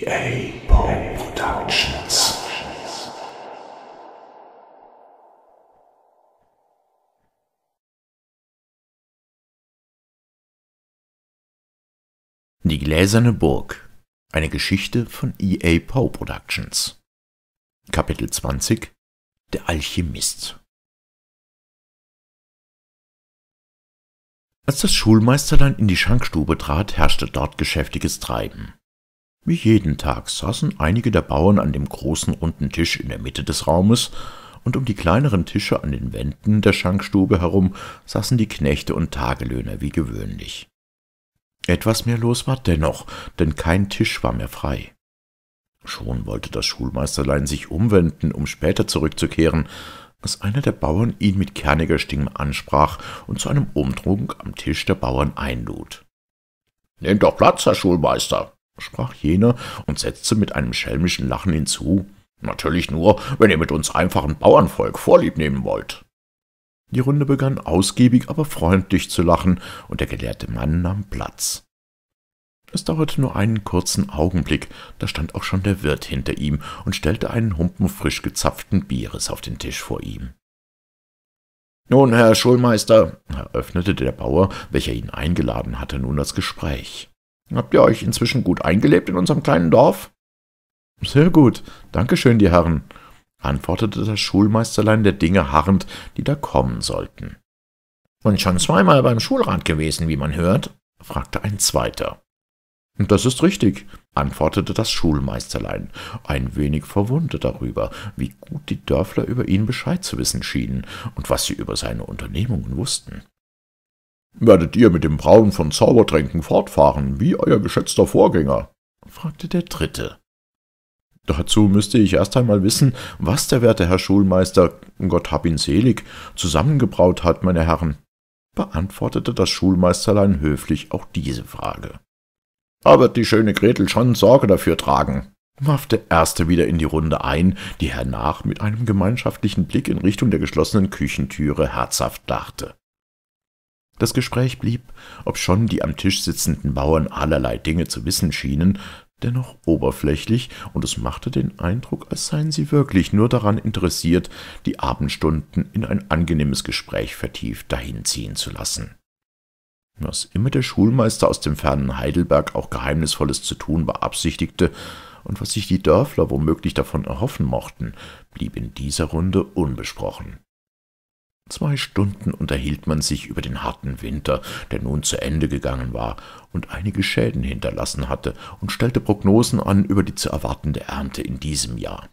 Poe Productions. Die gläserne Burg. Eine Geschichte von EA Poe Productions. Kapitel 20 Der Alchemist. Als das Schulmeisterlein in die Schankstube trat, herrschte dort geschäftiges Treiben. Wie jeden Tag saßen einige der Bauern an dem großen runden Tisch in der Mitte des Raumes, und um die kleineren Tische an den Wänden der Schankstube herum saßen die Knechte und Tagelöhner wie gewöhnlich. Etwas mehr los war dennoch, denn kein Tisch war mehr frei. Schon wollte das Schulmeisterlein sich umwenden, um später zurückzukehren, als einer der Bauern ihn mit kerniger Stimme ansprach und zu einem Umtrunk am Tisch der Bauern einlud. Nehmt doch Platz, Herr Schulmeister, sprach jener und setzte mit einem schelmischen Lachen hinzu. Natürlich nur, wenn ihr mit uns einfachen Bauernvolk Vorlieb nehmen wollt. Die Runde begann ausgiebig, aber freundlich zu lachen, und der gelehrte Mann nahm Platz. Es dauerte nur einen kurzen Augenblick, da stand auch schon der Wirt hinter ihm und stellte einen Humpen frisch gezapften Bieres auf den Tisch vor ihm. Nun, Herr Schulmeister, eröffnete der Bauer, welcher ihn eingeladen hatte, nun das Gespräch. Habt ihr euch inzwischen gut eingelebt in unserem kleinen Dorf? Sehr gut, danke schön, die Herren, antwortete das Schulmeisterlein der Dinge harrend, die da kommen sollten. Und schon zweimal beim Schulrat gewesen, wie man hört? fragte ein zweiter. Das ist richtig, antwortete das Schulmeisterlein, ein wenig verwundert darüber, wie gut die Dörfler über ihn Bescheid zu wissen schienen und was sie über seine Unternehmungen wussten. Werdet ihr mit dem Brauen von Zaubertränken fortfahren, wie euer geschätzter Vorgänger? fragte der Dritte. Dazu müsste ich erst einmal wissen, was der werte Herr Schulmeister, Gott hab ihn selig, zusammengebraut hat, meine Herren, beantwortete das Schulmeisterlein höflich auch diese Frage. Da wird die schöne Gretel schon Sorge dafür tragen, warf der Erste wieder in die Runde ein, die hernach mit einem gemeinschaftlichen Blick in Richtung der geschlossenen Küchentüre herzhaft dachte. Das Gespräch blieb, obschon die am Tisch sitzenden Bauern allerlei Dinge zu wissen schienen, dennoch oberflächlich, und es machte den Eindruck, als seien sie wirklich nur daran interessiert, die Abendstunden in ein angenehmes Gespräch vertieft dahinziehen zu lassen. Was immer der Schulmeister aus dem fernen Heidelberg auch Geheimnisvolles zu tun beabsichtigte und was sich die Dörfler womöglich davon erhoffen mochten, blieb in dieser Runde unbesprochen. Zwei Stunden unterhielt man sich über den harten Winter, der nun zu Ende gegangen war und einige Schäden hinterlassen hatte, und stellte Prognosen an über die zu erwartende Ernte in diesem Jahr.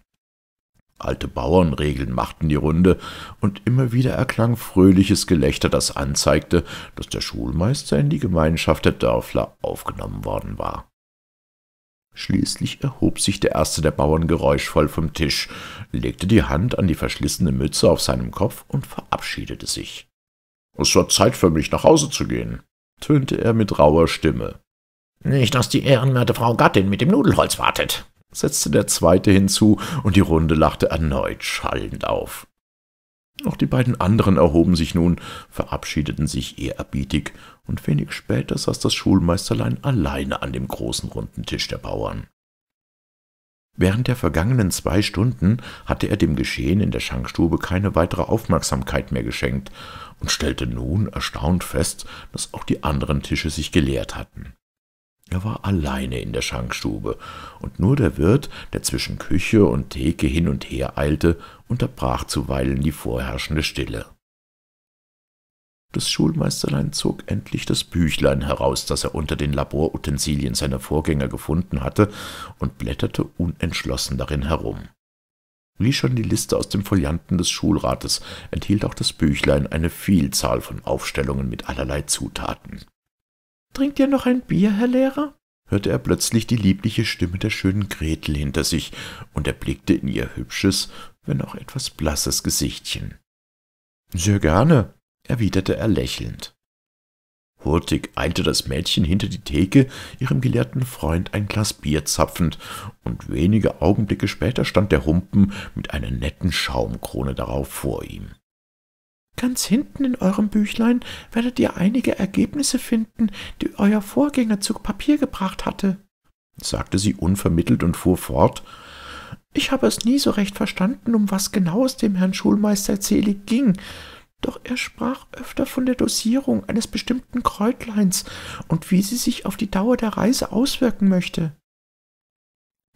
Alte Bauernregeln machten die Runde, und immer wieder erklang fröhliches Gelächter, das anzeigte, dass der Schulmeister in die Gemeinschaft der Dörfler aufgenommen worden war. Schließlich erhob sich der erste der Bauern geräuschvoll vom Tisch, legte die Hand an die verschlissene Mütze auf seinem Kopf und verabschiedete sich. Es wird Zeit für mich, nach Hause zu gehen, tönte er mit rauer Stimme. Nicht, dass die ehrenwerte Frau Gattin mit dem Nudelholz wartet, setzte der zweite hinzu, und die Runde lachte erneut schallend auf. Auch die beiden anderen erhoben sich nun, verabschiedeten sich ehrerbietig, und wenig später saß das Schulmeisterlein alleine an dem großen runden Tisch der Bauern. Während der vergangenen zwei Stunden hatte er dem Geschehen in der Schankstube keine weitere Aufmerksamkeit mehr geschenkt und stellte nun erstaunt fest, dass auch die anderen Tische sich geleert hatten. Er war alleine in der Schankstube, und nur der Wirt, der zwischen Küche und Theke hin und her eilte, unterbrach zuweilen die vorherrschende Stille. Das Schulmeisterlein zog endlich das Büchlein heraus, das er unter den Laborutensilien seiner Vorgänger gefunden hatte, und blätterte unentschlossen darin herum. Wie schon die Liste aus dem Folianten des Schulrates enthielt auch das Büchlein eine Vielzahl von Aufstellungen mit allerlei Zutaten. Trinkt ihr noch ein Bier, Herr Lehrer? hörte er plötzlich die liebliche Stimme der schönen Gretel hinter sich und erblickte in ihr hübsches, wenn auch etwas blasses Gesichtchen. Sehr gerne, erwiderte er lächelnd. Hurtig eilte das Mädchen hinter die Theke, ihrem gelehrten Freund ein Glas Bier zapfend, und wenige Augenblicke später stand der Humpen mit einer netten Schaumkrone darauf vor ihm. Ganz hinten in eurem Büchlein werdet ihr einige Ergebnisse finden, die euer Vorgänger zu Papier gebracht hatte, sagte sie unvermittelt und fuhr fort. Ich habe es nie so recht verstanden, um was genau es dem Herrn Schulmeister Zelig ging. Doch er sprach öfter von der Dosierung eines bestimmten Kräutleins und wie sie sich auf die Dauer der Reise auswirken möchte.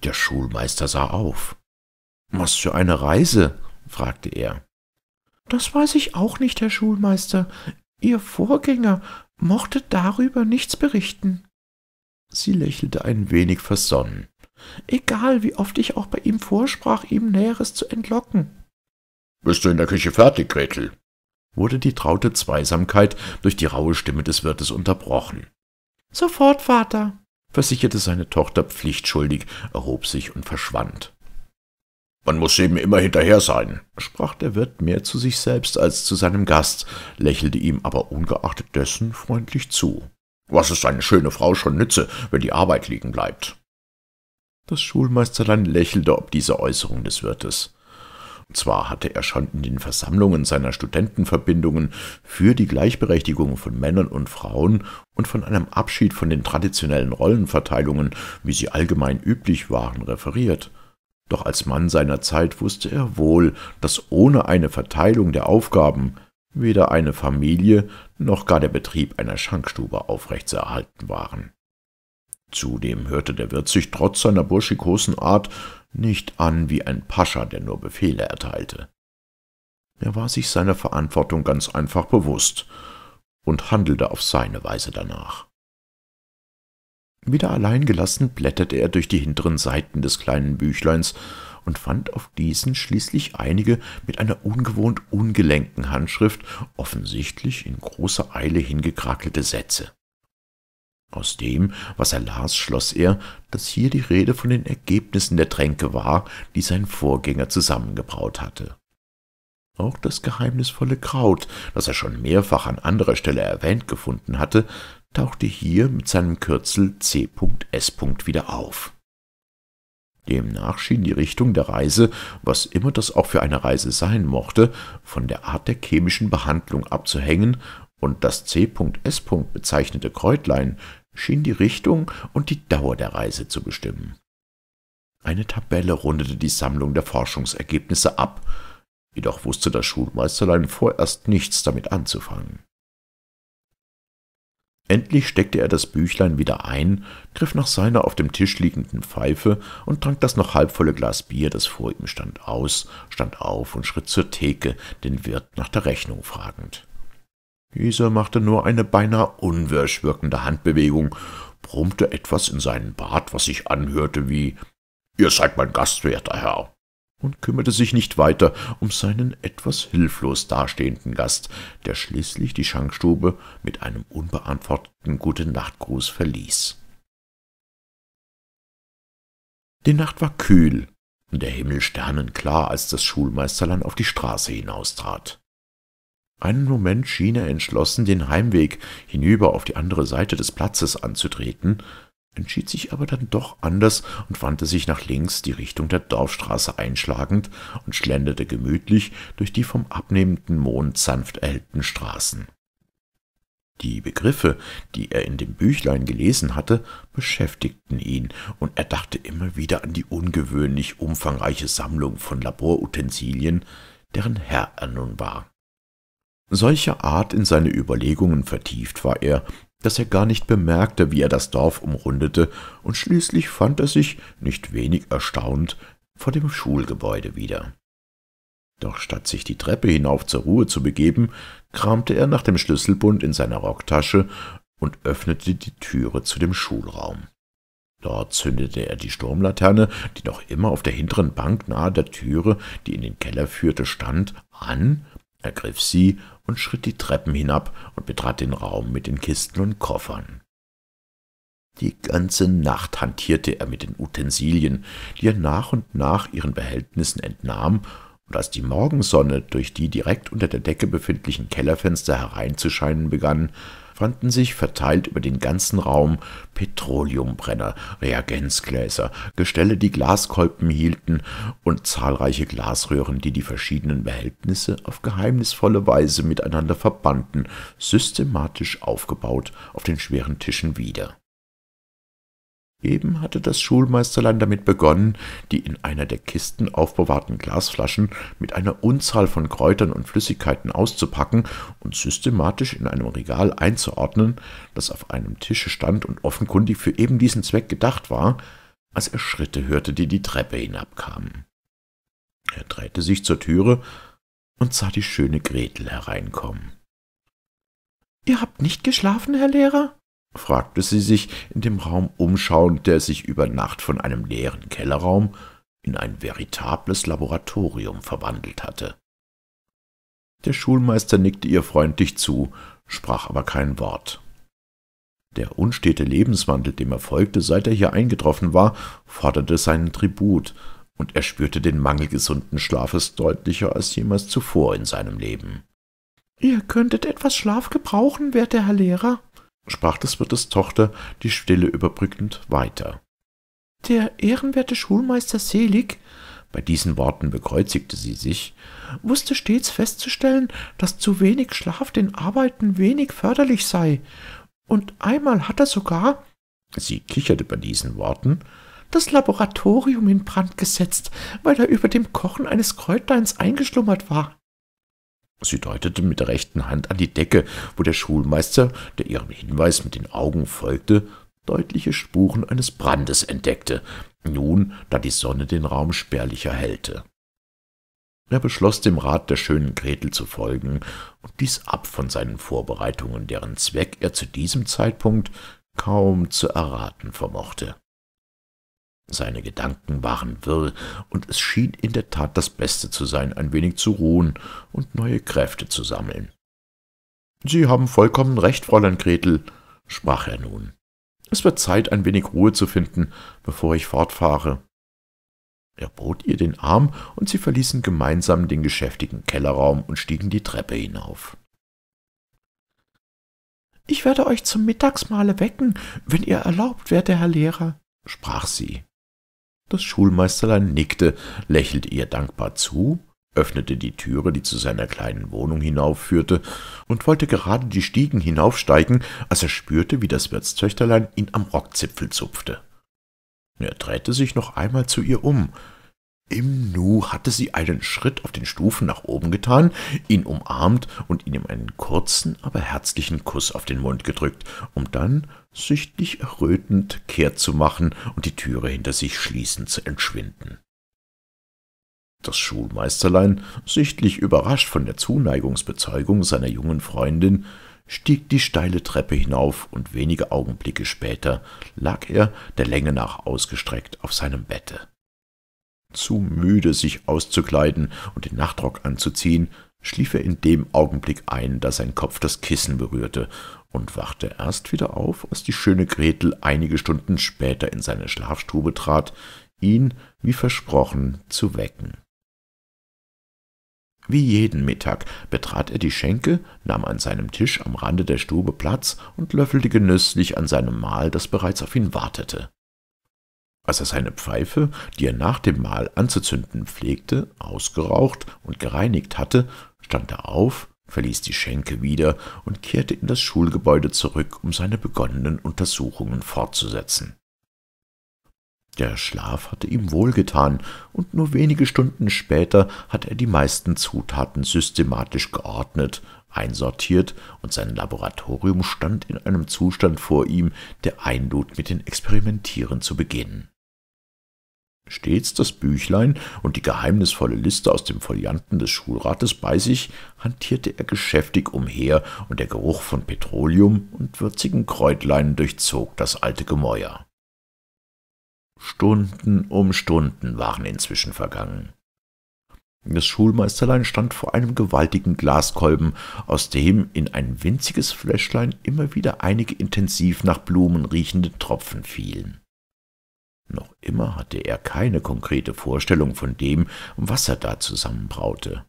Der Schulmeister sah auf. Was für eine Reise? fragte er. Das weiß ich auch nicht, Herr Schulmeister. Ihr Vorgänger mochte darüber nichts berichten. Sie lächelte ein wenig versonnen. Egal, wie oft ich auch bei ihm vorsprach, ihm Näheres zu entlocken. Bist du in der Küche fertig, Gretel? Wurde die traute Zweisamkeit durch die raue Stimme des Wirtes unterbrochen. Sofort, Vater, versicherte seine Tochter pflichtschuldig, erhob sich und verschwand. Man muss eben immer hinterher sein, sprach der Wirt mehr zu sich selbst als zu seinem Gast, lächelte ihm aber ungeachtet dessen freundlich zu. Was ist eine schöne Frau schon nütze, wenn die Arbeit liegen bleibt? Das Schulmeisterlein lächelte ob diese Äußerung des Wirtes. Zwar hatte er schon in den Versammlungen seiner Studentenverbindungen für die Gleichberechtigung von Männern und Frauen und von einem Abschied von den traditionellen Rollenverteilungen, wie sie allgemein üblich waren, referiert. Doch als Mann seiner Zeit wusste er wohl, dass ohne eine Verteilung der Aufgaben weder eine Familie noch gar der Betrieb einer Schankstube aufrechtzuerhalten waren. Zudem hörte der Wirt sich trotz seiner burschikosen Art nicht an wie ein Pascha, der nur Befehle erteilte. Er war sich seiner Verantwortung ganz einfach bewusst und handelte auf seine Weise danach. Wieder allein gelassen blätterte er durch die hinteren Seiten des kleinen Büchleins und fand auf diesen schließlich einige mit einer ungewohnt ungelenken Handschrift offensichtlich in großer Eile hingekrakelte Sätze. Aus dem, was er las, schloss er, dass hier die Rede von den Ergebnissen der Tränke war, die sein Vorgänger zusammengebraut hatte. Auch das geheimnisvolle Kraut, das er schon mehrfach an anderer Stelle erwähnt gefunden hatte, tauchte hier mit seinem Kürzel C.S. wieder auf. Demnach schien die Richtung der Reise, was immer das auch für eine Reise sein mochte, von der Art der chemischen Behandlung abzuhängen, und das C.S. bezeichnete Kräutlein schien die Richtung und die Dauer der Reise zu bestimmen. Eine Tabelle rundete die Sammlung der Forschungsergebnisse ab, jedoch wusste das Schulmeisterlein vorerst nichts damit anzufangen. Endlich steckte er das Büchlein wieder ein, griff nach seiner auf dem Tisch liegenden Pfeife und trank das noch halbvolle Glas Bier, das vor ihm stand, aus, stand auf und schritt zur Theke, den Wirt nach der Rechnung fragend. Dieser machte nur eine beinahe unwirsch wirkende Handbewegung, brummte etwas in seinen Bart, was sich anhörte wie »Ihr seid mein Gast, werter Herr«, und kümmerte sich nicht weiter um seinen etwas hilflos dastehenden Gast, der schließlich die Schankstube mit einem unbeantworteten Gute-Nacht-Gruß verließ. Die Nacht war kühl und der Himmel sternenklar, als das Schulmeisterlein auf die Straße hinaustrat. Einen Moment schien er entschlossen, den Heimweg hinüber auf die andere Seite des Platzes anzutreten, entschied sich aber dann doch anders und wandte sich nach links die Richtung der Dorfstraße einschlagend und schlenderte gemütlich durch die vom abnehmenden Mond sanft erhellten Straßen. Die Begriffe, die er in dem Büchlein gelesen hatte, beschäftigten ihn, und er dachte immer wieder an die ungewöhnlich umfangreiche Sammlung von Laborutensilien, deren Herr er nun war. Solcher Art in seine Überlegungen vertieft war er, dass er gar nicht bemerkte, wie er das Dorf umrundete, und schließlich fand er sich, nicht wenig erstaunt, vor dem Schulgebäude wieder. Doch statt sich die Treppe hinauf zur Ruhe zu begeben, kramte er nach dem Schlüsselbund in seiner Rocktasche und öffnete die Türe zu dem Schulraum. Dort zündete er die Sturmlaterne, die noch immer auf der hinteren Bank nahe der Türe, die in den Keller führte, stand, an ergriff sie und schritt die Treppen hinab und betrat den Raum mit den Kisten und Koffern. Die ganze Nacht hantierte er mit den Utensilien, die er nach und nach ihren Behältnissen entnahm, und als die Morgensonne durch die direkt unter der Decke befindlichen Kellerfenster hereinzuscheinen begann, fanden sich verteilt über den ganzen Raum Petroleumbrenner, Reagenzgläser, Gestelle, die Glaskolben hielten und zahlreiche Glasröhren, die die verschiedenen Behältnisse auf geheimnisvolle Weise miteinander verbanden, systematisch aufgebaut auf den schweren Tischen wieder. Eben hatte das Schulmeisterlein damit begonnen, die in einer der Kisten aufbewahrten Glasflaschen mit einer Unzahl von Kräutern und Flüssigkeiten auszupacken und systematisch in einem Regal einzuordnen, das auf einem Tische stand und offenkundig für eben diesen Zweck gedacht war, als er Schritte hörte, die die Treppe hinabkamen. Er drehte sich zur Türe und sah die schöne Gretel hereinkommen. »Ihr habt nicht geschlafen, Herr Lehrer?« Fragte sie sich in dem Raum umschauend, der sich über Nacht von einem leeren Kellerraum in ein veritables Laboratorium verwandelt hatte. Der Schulmeister nickte ihr freundlich zu, sprach aber kein Wort. Der unstete Lebenswandel, dem er folgte, seit er hier eingetroffen war, forderte seinen Tribut, und er spürte den Mangel gesunden Schlafes deutlicher als jemals zuvor in seinem Leben. »Ihr könntet etwas Schlaf gebrauchen, werter Herr Lehrer«, sprach des Wirtes Tochter, die Stille überbrückend, weiter. »Der ehrenwerte Schulmeister Selig«, bei diesen Worten bekreuzigte sie sich, »wusste stets festzustellen, dass zu wenig Schlaf den Arbeiten wenig förderlich sei, und einmal hat er sogar, sie kicherte bei diesen Worten, das Laboratorium in Brand gesetzt, weil er über dem Kochen eines Kräutleins eingeschlummert war. Sie deutete mit der rechten Hand an die Decke, wo der Schulmeister, der ihrem Hinweis mit den Augen folgte, deutliche Spuren eines Brandes entdeckte, nun, da die Sonne den Raum spärlich erhellte. Er beschloss, dem Rat der schönen Gretel zu folgen und ließ ab von seinen Vorbereitungen, deren Zweck er zu diesem Zeitpunkt kaum zu erraten vermochte. Seine Gedanken waren wirr, und es schien in der Tat das Beste zu sein, ein wenig zu ruhen und neue Kräfte zu sammeln. Sie haben vollkommen recht, Fräulein Gretel, sprach er nun. Es wird Zeit, ein wenig Ruhe zu finden, bevor ich fortfahre. Er bot ihr den Arm, und sie verließen gemeinsam den geschäftigen Kellerraum und stiegen die Treppe hinauf. Ich werde euch zum Mittagsmahle wecken, wenn ihr erlaubt, werter Herr Lehrer, sprach sie. Das Schulmeisterlein nickte, lächelte ihr dankbar zu, öffnete die Türe, die zu seiner kleinen Wohnung hinaufführte, und wollte gerade die Stiegen hinaufsteigen, als er spürte, wie das Wirtstöchterlein ihn am Rockzipfel zupfte. Er drehte sich noch einmal zu ihr um, im Nu hatte sie einen Schritt auf den Stufen nach oben getan, ihn umarmt und ihm einen kurzen, aber herzlichen Kuss auf den Mund gedrückt, um dann, sichtlich errötend, kehrt zu machen und die Türe hinter sich schließend zu entschwinden. Das Schulmeisterlein, sichtlich überrascht von der Zuneigungsbezeugung seiner jungen Freundin, stieg die steile Treppe hinauf, und wenige Augenblicke später lag er der Länge nach ausgestreckt auf seinem Bette. Zu müde, sich auszukleiden und den Nachtrock anzuziehen, schlief er in dem Augenblick ein, da sein Kopf das Kissen berührte, und wachte erst wieder auf, als die schöne Gretel einige Stunden später in seine Schlafstube trat, ihn, wie versprochen, zu wecken. Wie jeden Mittag betrat er die Schenke, nahm an seinem Tisch am Rande der Stube Platz und löffelte genüsslich an seinem Mahl, das bereits auf ihn wartete. Als er seine Pfeife, die er nach dem Mahl anzuzünden pflegte, ausgeraucht und gereinigt hatte, stand er auf, verließ die Schenke wieder und kehrte in das Schulgebäude zurück, um seine begonnenen Untersuchungen fortzusetzen. Der Schlaf hatte ihm wohlgetan, und nur wenige Stunden später hatte er die meisten Zutaten systematisch geordnet, einsortiert, und sein Laboratorium stand in einem Zustand vor ihm, der einlud, mit den Experimentieren zu beginnen. Stets das Büchlein und die geheimnisvolle Liste aus dem Folianten des Schulrates bei sich, hantierte er geschäftig umher, und der Geruch von Petroleum und würzigen Kräutlein durchzog das alte Gemäuer. Stunden um Stunden waren inzwischen vergangen. Das Schulmeisterlein stand vor einem gewaltigen Glaskolben, aus dem in ein winziges Fläschlein immer wieder einige intensiv nach Blumen riechende Tropfen fielen. Noch immer hatte er keine konkrete Vorstellung von dem, was er da zusammenbraute.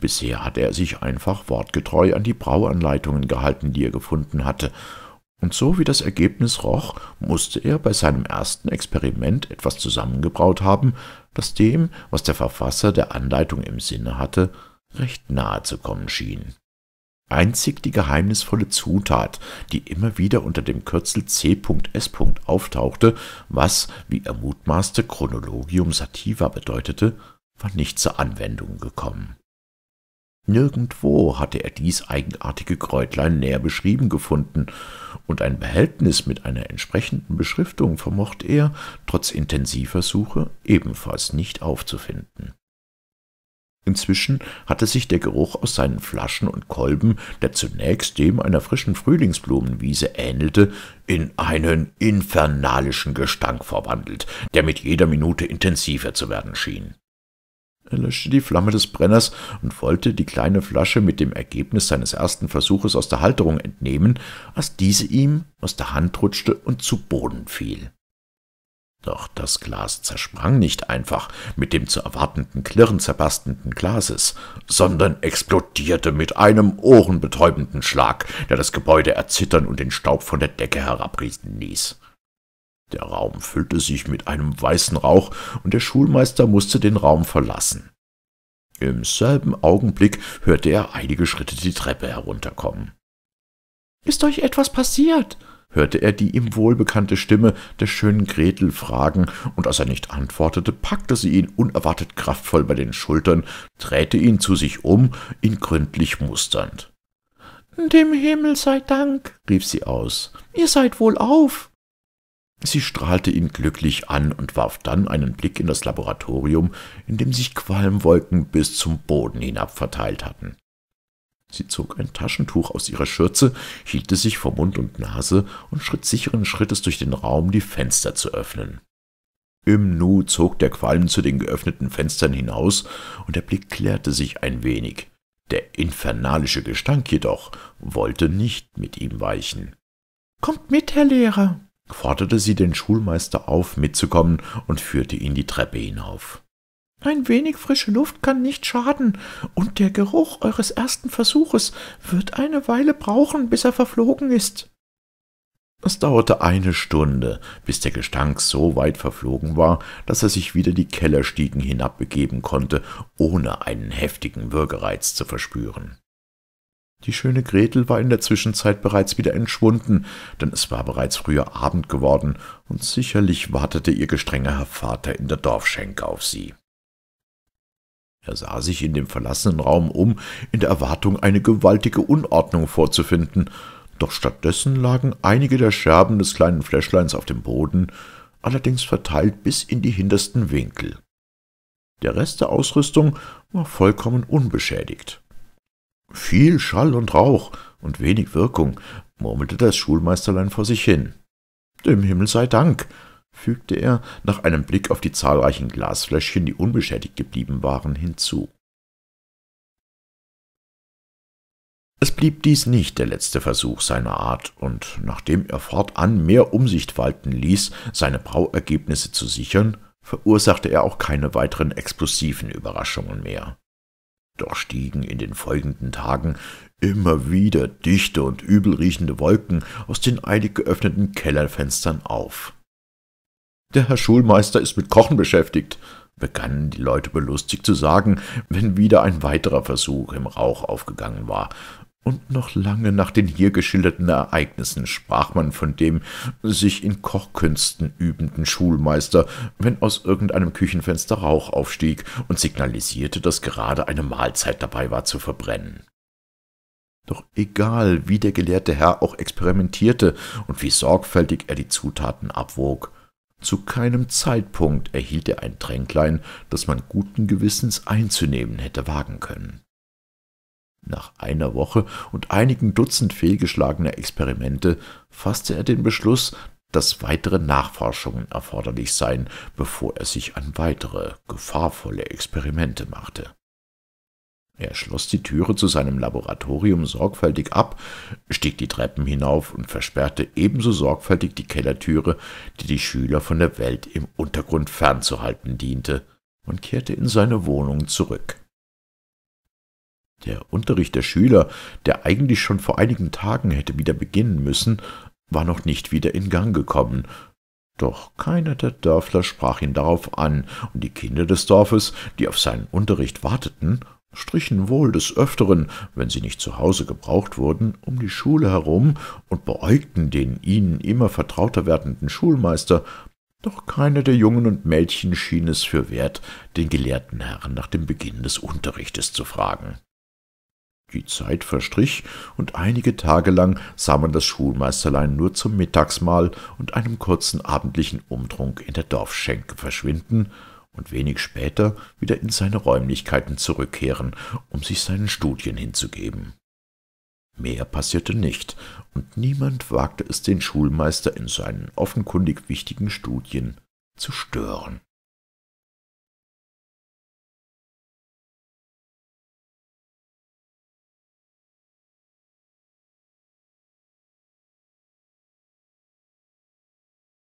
Bisher hatte er sich einfach wortgetreu an die Brauanleitungen gehalten, die er gefunden hatte, und so wie das Ergebnis roch, musste er bei seinem ersten Experiment etwas zusammengebraut haben, das dem, was der Verfasser der Anleitung im Sinne hatte, recht nahe zu kommen schien. Einzig die geheimnisvolle Zutat, die immer wieder unter dem Kürzel C.S. auftauchte, was, wie er mutmaßte, Chronologium sativa bedeutete, war nicht zur Anwendung gekommen. Nirgendwo hatte er dies eigenartige Kräutlein näher beschrieben gefunden, und ein Behältnis mit einer entsprechenden Beschriftung vermochte er, trotz intensiver Suche, ebenfalls nicht aufzufinden. Inzwischen hatte sich der Geruch aus seinen Flaschen und Kolben, der zunächst dem einer frischen Frühlingsblumenwiese ähnelte, in einen infernalischen Gestank verwandelt, der mit jeder Minute intensiver zu werden schien. Er löschte die Flamme des Brenners und wollte die kleine Flasche mit dem Ergebnis seines ersten Versuches aus der Halterung entnehmen, als diese ihm aus der Hand rutschte und zu Boden fiel. Doch das Glas zersprang nicht einfach mit dem zu erwartenden Klirren zerberstenden Glases, sondern explodierte mit einem ohrenbetäubenden Schlag, der das Gebäude erzittern und den Staub von der Decke herabrieseln ließ. Der Raum füllte sich mit einem weißen Rauch, und der Schulmeister musste den Raum verlassen. Im selben Augenblick hörte er einige Schritte die Treppe herunterkommen. Ist euch etwas passiert? Hörte er die ihm wohlbekannte Stimme der schönen Gretel fragen, und als er nicht antwortete, packte sie ihn unerwartet kraftvoll bei den Schultern, drehte ihn zu sich um, ihn gründlich musternd. Dem Himmel sei Dank, rief sie aus, ihr seid wohl auf. Sie strahlte ihn glücklich an und warf dann einen Blick in das Laboratorium, in dem sich Qualmwolken bis zum Boden hinab verteilt hatten. Sie zog ein Taschentuch aus ihrer Schürze, hielt es sich vor Mund und Nase und schritt sicheren Schrittes durch den Raum, die Fenster zu öffnen. Im Nu zog der Qualm zu den geöffneten Fenstern hinaus, und der Blick klärte sich ein wenig. Der infernalische Gestank jedoch wollte nicht mit ihm weichen. Kommt mit, Herr Lehrer, forderte sie den Schulmeister auf, mitzukommen und führte ihn die Treppe hinauf. Ein wenig frische Luft kann nicht schaden, und der Geruch eures ersten Versuches wird eine Weile brauchen, bis er verflogen ist. Es dauerte eine Stunde, bis der Gestank so weit verflogen war, dass er sich wieder die Kellerstiegen hinabbegeben konnte, ohne einen heftigen Würgereiz zu verspüren. Die schöne Gretel war in der Zwischenzeit bereits wieder entschwunden, denn es war bereits früher Abend geworden, und sicherlich wartete ihr gestrenger Herr Vater in der Dorfschenke auf sie. Er sah sich in dem verlassenen Raum um, in der Erwartung, eine gewaltige Unordnung vorzufinden, doch stattdessen lagen einige der Scherben des kleinen Fläschleins auf dem Boden, allerdings verteilt bis in die hintersten Winkel. Der Rest der Ausrüstung war vollkommen unbeschädigt. Viel Schall und Rauch und wenig Wirkung, murmelte das Schulmeisterlein vor sich hin. Dem Himmel sei Dank, fügte er nach einem Blick auf die zahlreichen Glasfläschchen, die unbeschädigt geblieben waren, hinzu. Es blieb dies nicht der letzte Versuch seiner Art, und nachdem er fortan mehr Umsicht walten ließ, seine Brauergebnisse zu sichern, verursachte er auch keine weiteren explosiven Überraschungen mehr. Doch stiegen in den folgenden Tagen immer wieder dichte und übelriechende Wolken aus den eilig geöffneten Kellerfenstern auf. Der Herr Schulmeister ist mit Kochen beschäftigt, begannen die Leute belustigt zu sagen, wenn wieder ein weiterer Versuch im Rauch aufgegangen war, und noch lange nach den hier geschilderten Ereignissen sprach man von dem sich in Kochkünsten übenden Schulmeister, wenn aus irgendeinem Küchenfenster Rauch aufstieg und signalisierte, dass gerade eine Mahlzeit dabei war zu verbrennen. Doch egal, wie der gelehrte Herr auch experimentierte und wie sorgfältig er die Zutaten abwog, zu keinem Zeitpunkt erhielt er ein Tränklein, das man guten Gewissens einzunehmen hätte wagen können. Nach einer Woche und einigen Dutzend fehlgeschlagener Experimente fasste er den Beschluss, dass weitere Nachforschungen erforderlich seien, bevor er sich an weitere, gefahrvolle Experimente machte. Er schloss die Türe zu seinem Laboratorium sorgfältig ab, stieg die Treppen hinauf und versperrte ebenso sorgfältig die Kellertüre, die die Schüler von der Welt im Untergrund fernzuhalten diente, und kehrte in seine Wohnung zurück. Der Unterricht der Schüler, der eigentlich schon vor einigen Tagen hätte wieder beginnen müssen, war noch nicht wieder in Gang gekommen, doch keiner der Dörfler sprach ihn darauf an, und die Kinder des Dorfes, die auf seinen Unterricht warteten, strichen wohl des Öfteren, wenn sie nicht zu Hause gebraucht wurden, um die Schule herum und beäugten den ihnen immer vertrauter werdenden Schulmeister, doch keine der Jungen und Mädchen schien es für wert, den gelehrten Herrn nach dem Beginn des Unterrichtes zu fragen. Die Zeit verstrich, und einige Tage lang sah man das Schulmeisterlein nur zum Mittagsmahl und einem kurzen abendlichen Umtrunk in der Dorfschenke verschwinden und wenig später wieder in seine Räumlichkeiten zurückkehren, um sich seinen Studien hinzugeben. Mehr passierte nicht, und niemand wagte es den Schulmeister in seinen offenkundig wichtigen Studien zu stören.